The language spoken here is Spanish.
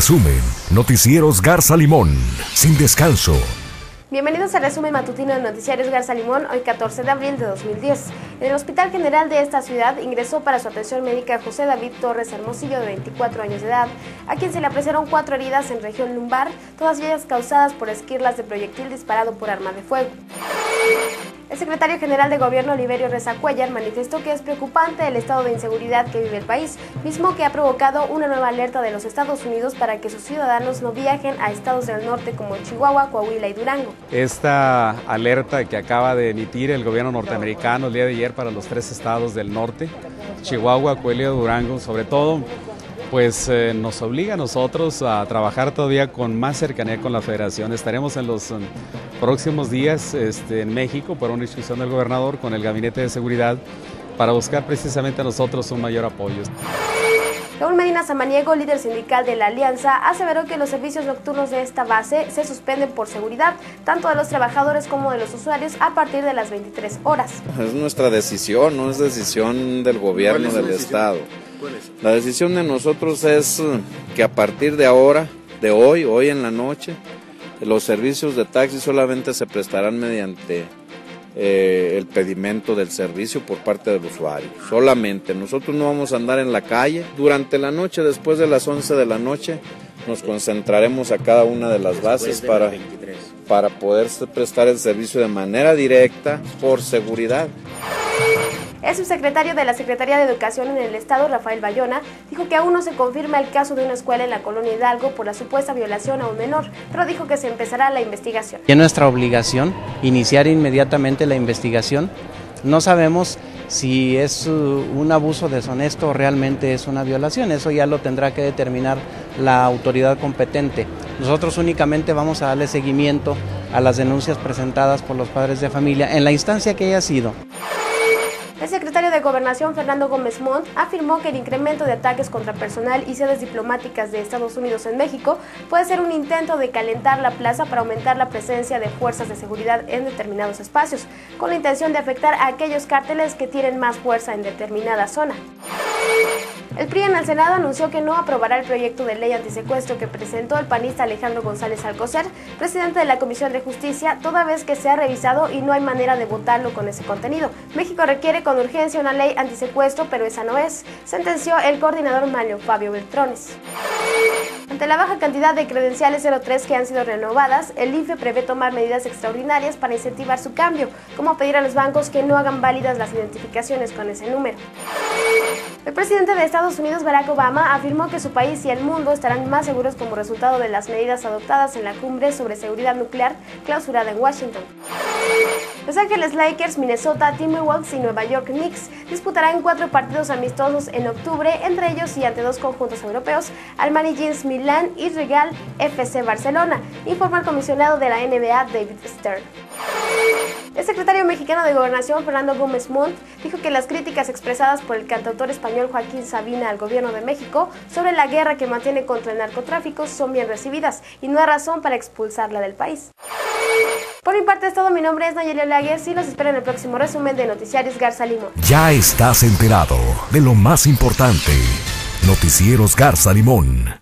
resumen, Noticieros Garza Limón, sin descanso. Bienvenidos al resumen matutino de Noticiarios Garza Limón, hoy 14 de abril de 2010. En el Hospital General de esta ciudad ingresó para su atención médica José David Torres Hermosillo, de 24 años de edad, a quien se le apreciaron cuatro heridas en región lumbar, todas ellas causadas por esquirlas de proyectil disparado por arma de fuego. El secretario general de Gobierno, Oliverio Reza Cuellar, manifestó que es preocupante el estado de inseguridad que vive el país, mismo que ha provocado una nueva alerta de los Estados Unidos para que sus ciudadanos no viajen a estados del norte como Chihuahua, Coahuila y Durango. Esta alerta que acaba de emitir el gobierno norteamericano el día de ayer para los tres estados del norte, Chihuahua, Coahuila y Durango, sobre todo pues eh, nos obliga a nosotros a trabajar todavía con más cercanía con la federación. Estaremos en los um, próximos días este, en México por una instrucción del gobernador con el Gabinete de Seguridad para buscar precisamente a nosotros un mayor apoyo. Raúl Medina Samaniego, líder sindical de la Alianza, aseveró que los servicios nocturnos de esta base se suspenden por seguridad, tanto de los trabajadores como de los usuarios, a partir de las 23 horas. Es nuestra decisión, no es decisión del gobierno del Estado. La decisión de nosotros es eh, que a partir de ahora, de hoy, hoy en la noche, los servicios de taxi solamente se prestarán mediante eh, el pedimento del servicio por parte del usuario. Solamente. Nosotros no vamos a andar en la calle. Durante la noche, después de las 11 de la noche, nos concentraremos a cada una de las bases para, para poder prestar el servicio de manera directa por seguridad. El subsecretario de la Secretaría de Educación en el Estado, Rafael Bayona, dijo que aún no se confirma el caso de una escuela en la colonia Hidalgo por la supuesta violación a un menor, pero dijo que se empezará la investigación. Es nuestra obligación iniciar inmediatamente la investigación. No sabemos si es un abuso deshonesto o realmente es una violación. Eso ya lo tendrá que determinar la autoridad competente. Nosotros únicamente vamos a darle seguimiento a las denuncias presentadas por los padres de familia en la instancia que haya sido. El secretario de Gobernación, Fernando Gómez Montt, afirmó que el incremento de ataques contra personal y sedes diplomáticas de Estados Unidos en México puede ser un intento de calentar la plaza para aumentar la presencia de fuerzas de seguridad en determinados espacios, con la intención de afectar a aquellos cárteles que tienen más fuerza en determinada zona. El PRI en el Senado anunció que no aprobará el proyecto de ley antisecuestro que presentó el panista Alejandro González Alcocer, presidente de la Comisión de Justicia, toda vez que se ha revisado y no hay manera de votarlo con ese contenido. México requiere con urgencia una ley antisecuestro, pero esa no es, sentenció el coordinador Mario Fabio Beltrones. Ante la baja cantidad de credenciales 03 que han sido renovadas, el IFE prevé tomar medidas extraordinarias para incentivar su cambio, como pedir a los bancos que no hagan válidas las identificaciones con ese número. El presidente de Estados Unidos, Barack Obama, afirmó que su país y el mundo estarán más seguros como resultado de las medidas adoptadas en la cumbre sobre seguridad nuclear clausurada en Washington. Los Ángeles Lakers, Minnesota, Timberwolves y Nueva York Knicks disputarán cuatro partidos amistosos en octubre, entre ellos y ante dos conjuntos europeos, Almani Jeans Milán y Regal FC Barcelona, informa el comisionado de la NBA David Stern. El secretario mexicano de Gobernación, Fernando Gómez Montt, dijo que las críticas expresadas por el cantautor español Joaquín Sabina al gobierno de México sobre la guerra que mantiene contra el narcotráfico son bien recibidas y no hay razón para expulsarla del país. Por mi parte es todo, mi nombre es Nayeli Olagues y los espero en el próximo resumen de Noticiarios Garza Limón. Ya estás enterado de lo más importante. Noticieros Garza Limón.